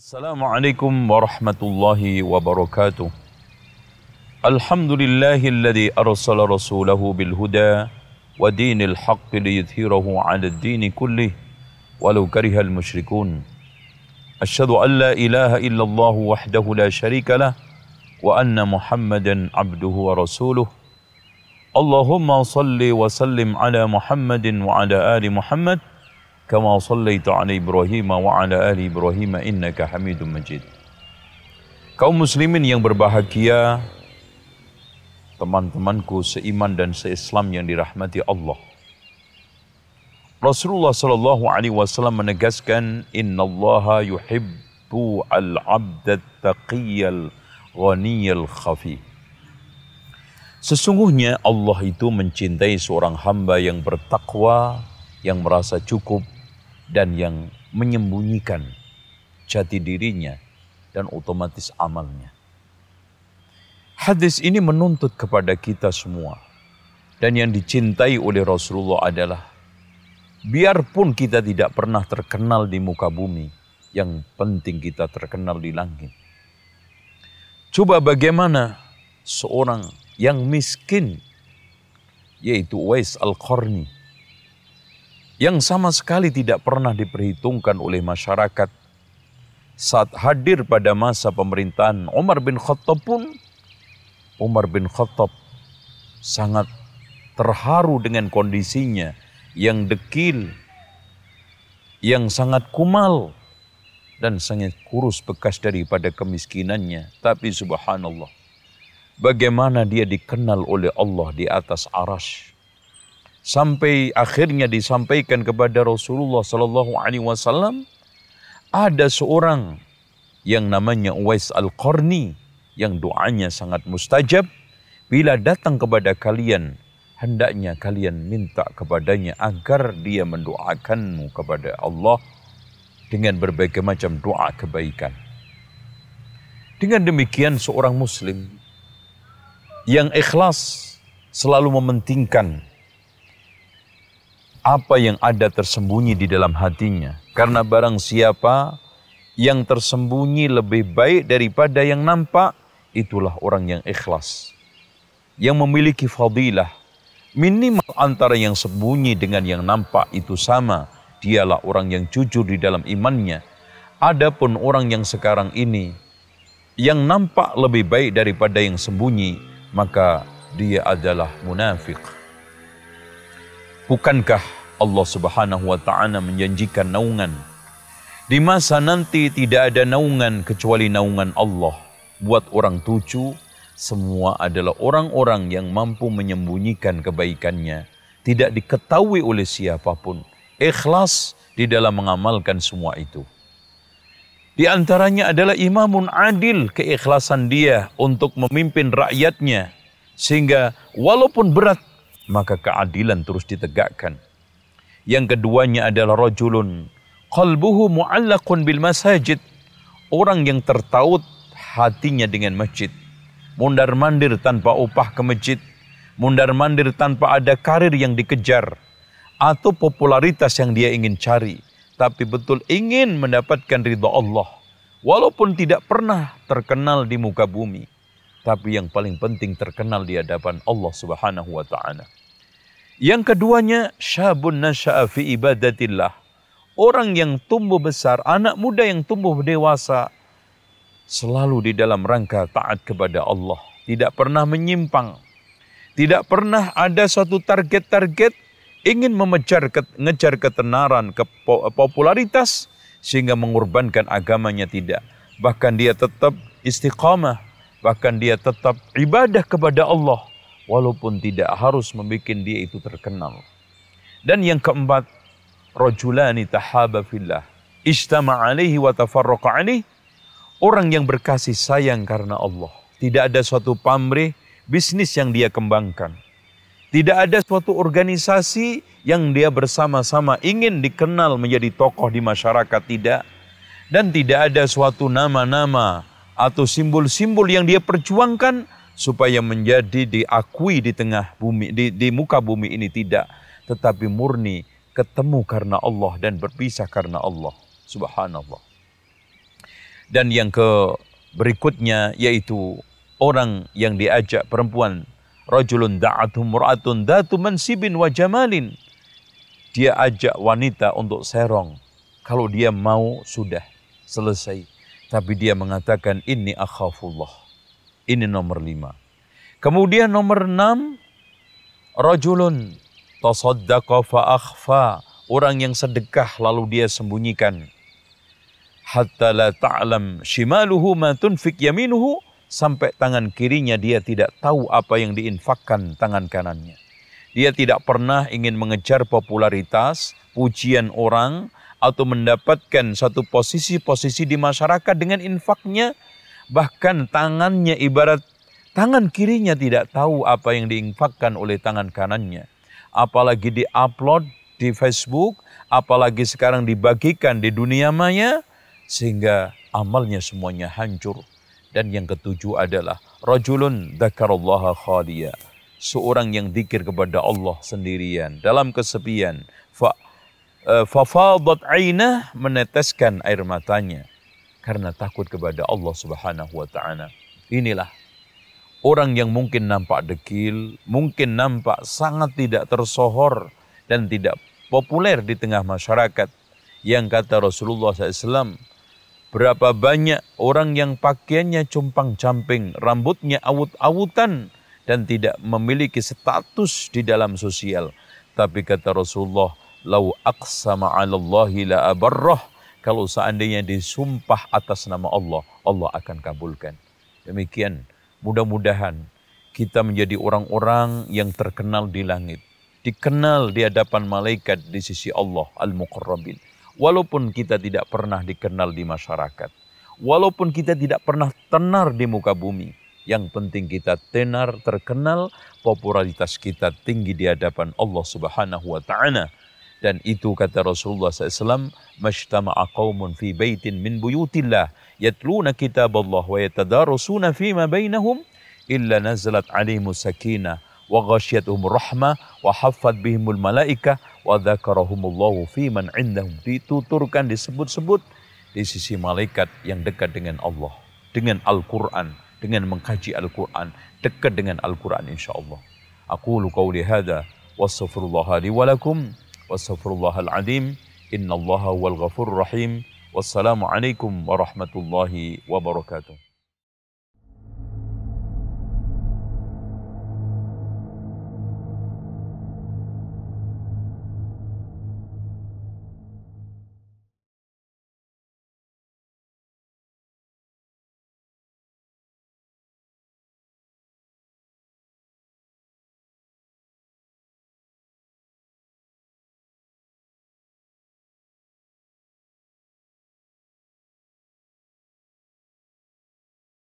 السلام عليكم ورحمة الله وبركاته. الحمد لله الذي أرسل رسوله بالهدى ودين الحق ليظهره على الدين كله ولو كره المشركون. أشهد أن لا إله إلا الله وحده لا شريك له وأن محمدا عبده ورسوله. اللهم صل وسلم على محمد وعلى آل محمد كما صليت على إبراهيم وعلى آل إبراهيم إنك حميد مجيد Kaum muslimin yang berbahagia, teman-temanku seiman dan seislam yang dirahmati Allah. Rasulullah sallallahu alaihi wasallam menegaskan innallaha yuhibbu al-'abda taqiyal ghaniyal khafi. Sesungguhnya Allah itu mencintai seorang hamba yang bertakwa, yang merasa cukup dan yang menyembunyikan jati dirinya dan otomatis amalnya. Hadis ini menuntut kepada kita semua. Dan yang dicintai oleh Rasulullah adalah biarpun kita tidak pernah terkenal di muka bumi, yang penting kita terkenal di langit. Coba bagaimana seorang yang miskin, yaitu Uwais Al-Qarni, yang sama sekali tidak pernah diperhitungkan oleh masyarakat saat hadir pada masa pemerintahan Umar bin Khattab pun Umar bin Khattab sangat terharu dengan kondisinya yang dekil, yang sangat kumal dan sangat kurus bekas daripada kemiskinannya. Tapi subhanallah, bagaimana dia dikenal oleh Allah di atas arash. Sampai akhirnya disampaikan kepada Rasulullah Sallallahu Alaihi Wasallam, ada seorang yang namanya Uwais Al-Qarni yang doanya sangat mustajab. Bila datang kepada kalian, hendaknya kalian minta kepadanya agar dia mendoakanmu kepada Allah dengan berbagai macam doa kebaikan. Dengan demikian seorang muslim yang ikhlas selalu mementingkan apa yang ada tersembunyi di dalam hatinya. Karena barang siapa yang tersembunyi lebih baik daripada yang nampak, itulah orang yang ikhlas. Yang memiliki fadilah, minimal antara yang sembunyi dengan yang nampak itu sama. Dialah orang yang jujur di dalam imannya. Adapun orang yang sekarang ini, yang nampak lebih baik daripada yang sembunyi, maka dia adalah munafik. Bukankah Allah Subhanahu wa taala menjanjikan naungan? Di masa nanti tidak ada naungan kecuali naungan Allah. Buat orang tuju semua adalah orang-orang yang mampu menyembunyikan kebaikannya. Tidak diketahui oleh siapa pun. Ikhlas di dalam mengamalkan semua itu. Di antaranya adalah imamun adil keikhlasan dia untuk memimpin rakyatnya. Sehingga walaupun berat maka keadilan terus ditegakkan. Yang keduanya adalah rajulun qalbuhu mu'allaqun bil masajid. Orang yang tertaut hatinya dengan masjid. Mundar-mandir tanpa upah ke masjid. Mundar-mandir tanpa ada karir yang dikejar. Atau popularitas yang dia ingin cari. Tapi betul ingin mendapatkan ridha Allah. Walaupun tidak pernah terkenal di muka bumi. Tapi yang paling penting terkenal di hadapan Allah subhanahu wa ta'ala. Yang keduanya, syabun nasya'a fi ibadatillah. Orang yang tumbuh besar, anak muda yang tumbuh dewasa, selalu di dalam rangka taat kepada Allah. Tidak pernah menyimpang. Tidak pernah ada suatu target-target ingin memejar, ngejar ketenaran, ke popularitas, sehingga mengorbankan agamanya tidak. Bahkan dia tetap istiqamah, bahkan dia tetap ibadah kepada Allah walaupun tidak harus membuat dia itu terkenal. Dan yang keempat, rajulani tahaba fillah, istama alaihi wa tafarraqa alaihi, orang yang berkasih sayang karena Allah. Tidak ada suatu pamrih bisnis yang dia kembangkan. Tidak ada suatu organisasi yang dia bersama-sama ingin dikenal menjadi tokoh di masyarakat, tidak. Dan tidak ada suatu nama-nama atau simbol-simbol yang dia perjuangkan supaya menjadi diakui di tengah bumi di, di muka bumi ini tidak tetapi murni ketemu karena Allah dan berpisah karena Allah subhanallah Dan yang ke berikutnya yaitu orang yang diajak perempuan rajulun da'atu mur'atun datu mansibin wa jamalin. Dia ajak wanita untuk serong. Kalau dia mau sudah selesai. Tapi dia mengatakan ini akhafullah. Ini nomor lima. Kemudian nomor enam. Rajulun tasaddaqa fa akhfa. Orang yang sedekah lalu dia sembunyikan. Hatta la ta'lam shimaluhu ma tunfik yaminuhu sampai tangan kirinya dia tidak tahu apa yang diinfakkan tangan kanannya. Dia tidak pernah ingin mengejar popularitas, pujian orang, atau mendapatkan satu posisi-posisi di masyarakat dengan infaknya. Bahkan tangannya ibarat tangan kirinya tidak tahu apa yang diinfakkan oleh tangan kanannya. Apalagi di-upload di Facebook, apalagi sekarang dibagikan di dunia maya, sehingga amalnya semuanya hancur dan yang ketujuh adalah rajulun dzakarallaha khaliya. Seorang yang zikir kepada Allah sendirian dalam kesepian. Fa e, fafadat ainah meneteskan air matanya karena takut kepada Allah Subhanahu wa taala. Inilah orang yang mungkin nampak dekil, mungkin nampak sangat tidak tersohor dan tidak populer di tengah masyarakat. Yang kata Rasulullah SAW, Berapa banyak orang yang pakaiannya compang-camping, rambutnya awut-awutan, dan tidak memiliki status di dalam sosial. Tapi kata Rasulullah, Lau aqsama ala Allahi la abarrah. Kalau seandainya disumpah atas nama Allah, Allah akan kabulkan. Demikian, mudah-mudahan kita menjadi orang-orang yang terkenal di langit. Dikenal di hadapan malaikat di sisi Allah al-muqarrabin Walaupun kita tidak pernah dikenal di masyarakat. Walaupun kita tidak pernah tenar di muka bumi. Yang penting kita tenar, terkenal, popularitas kita tinggi di hadapan Allah subhanahu wa ta'ala. Dan itu kata Rasulullah SAW, Mashtama'a qawmun fi baitin min buyutillah, yatluna kitab Allah wa yatadarusuna fima bainahum, illa nazalat alimu sakinah, wa ghasyatuhum rahmah, wa haffad bihimul malaikah, wa fi man indahum. Dituturkan disebut-sebut di sisi malaikat yang dekat dengan Allah dengan Al-Qur'an dengan mengkaji Al-Qur'an dekat dengan Al-Qur'an insyaallah aku qauli hadza wastaghfirullah li واستغفر الله العظيم إن الله هو الغفور الرحيم والسلام عليكم ورحمة الله وبركاته.